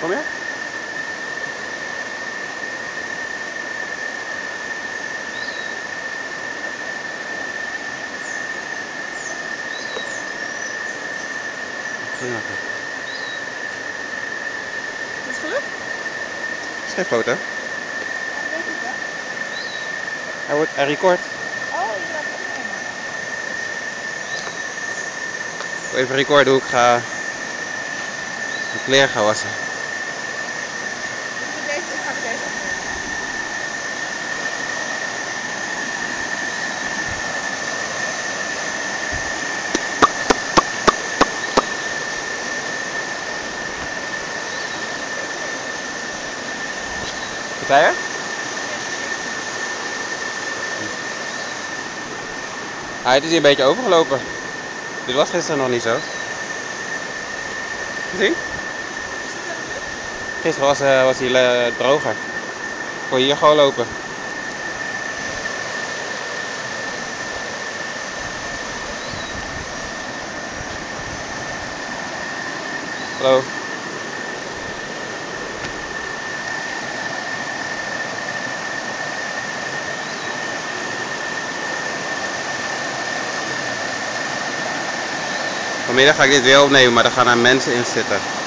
Kom je? Is het gelukt? is geen foto. Ja, weet ik wel. Hij, wordt, hij record. Oh, je laat het wil even recorden hoe ik ga mijn kleren ga wassen. Ik, doe deze, ik ga met deze opnemen. Je? Ah, is hier een beetje overgelopen. Dit was gisteren nog niet zo. Gezien? Gisteren was, eh, was hij eh, droger. Kon hier gewoon lopen. Hallo. Vanmiddag ga ik dit weer opnemen, maar er gaan er mensen in zitten.